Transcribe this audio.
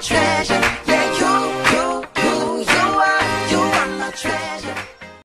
treasure.